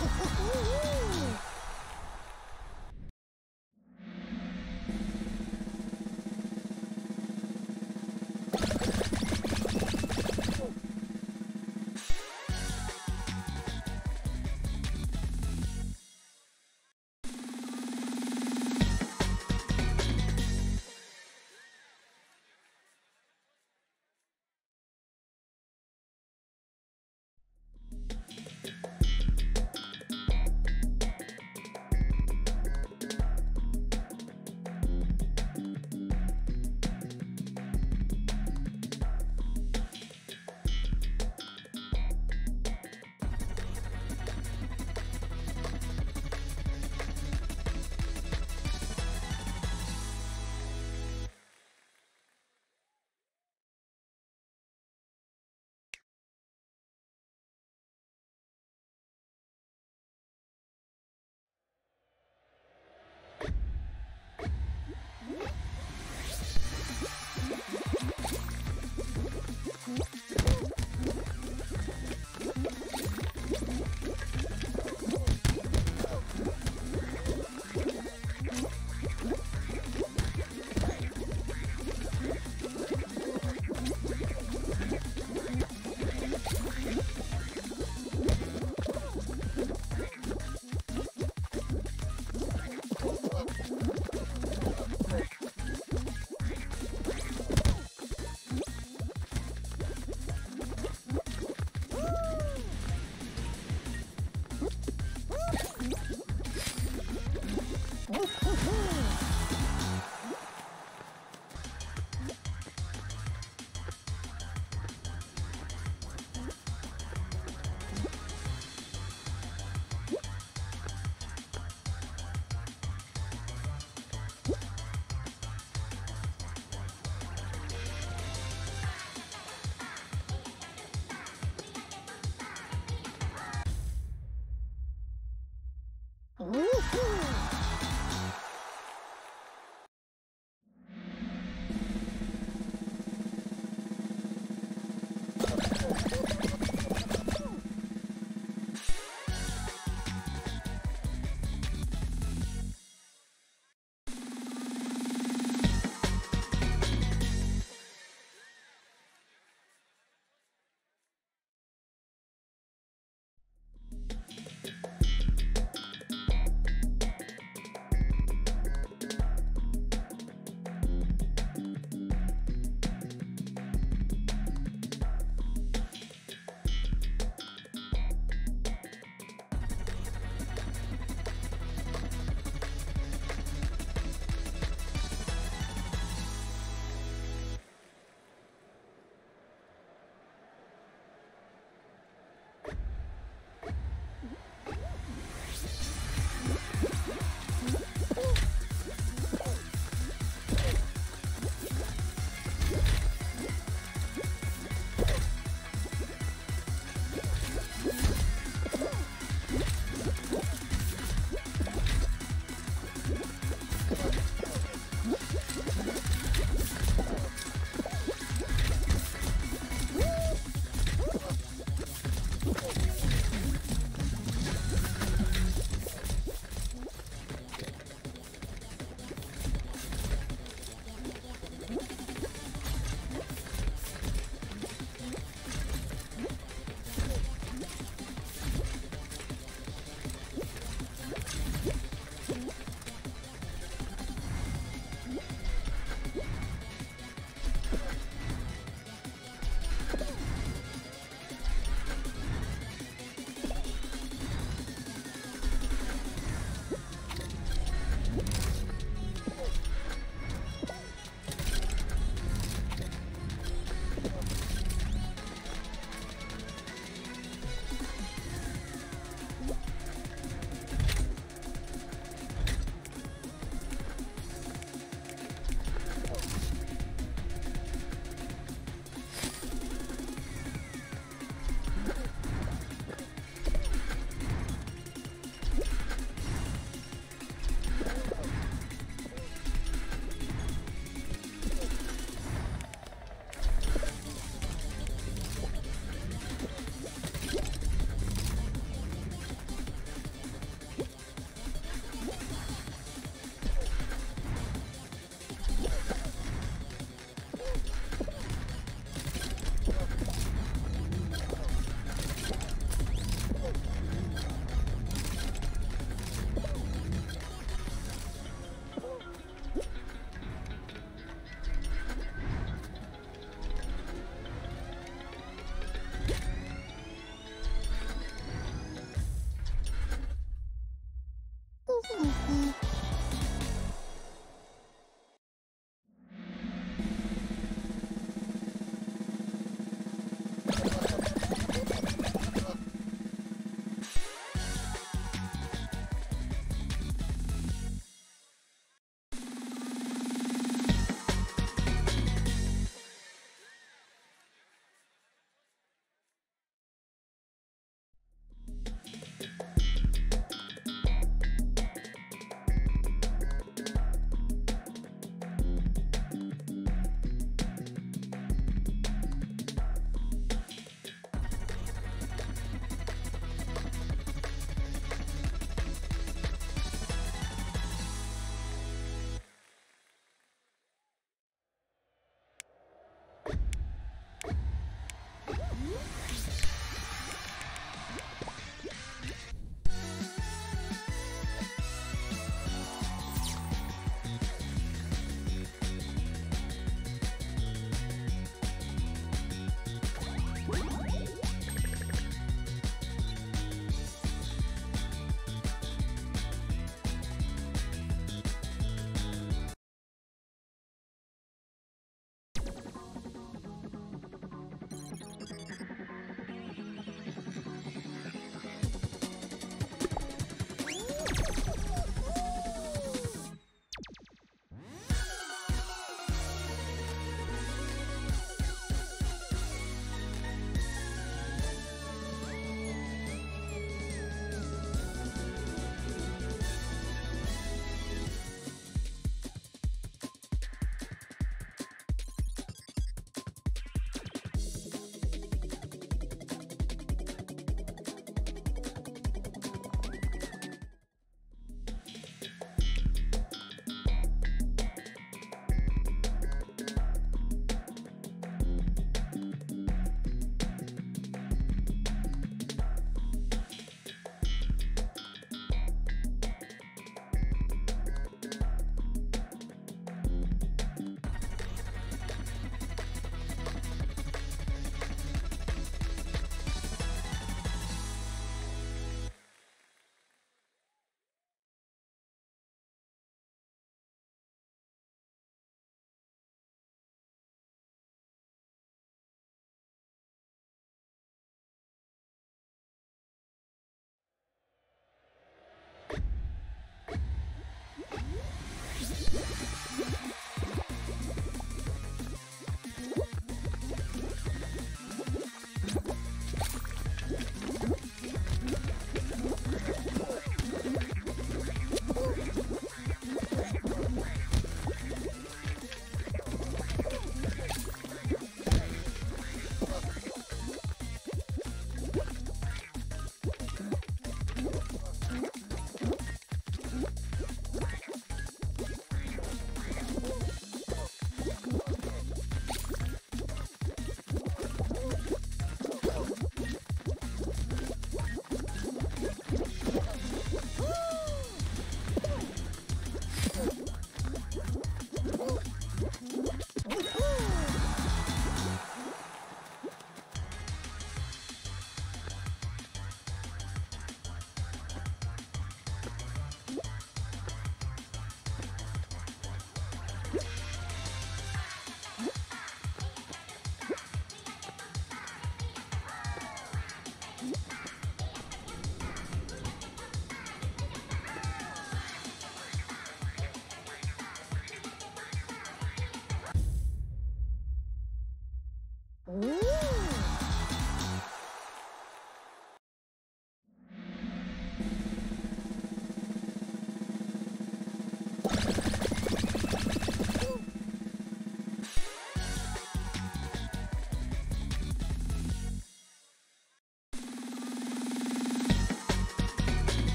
Woohoo!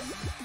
You.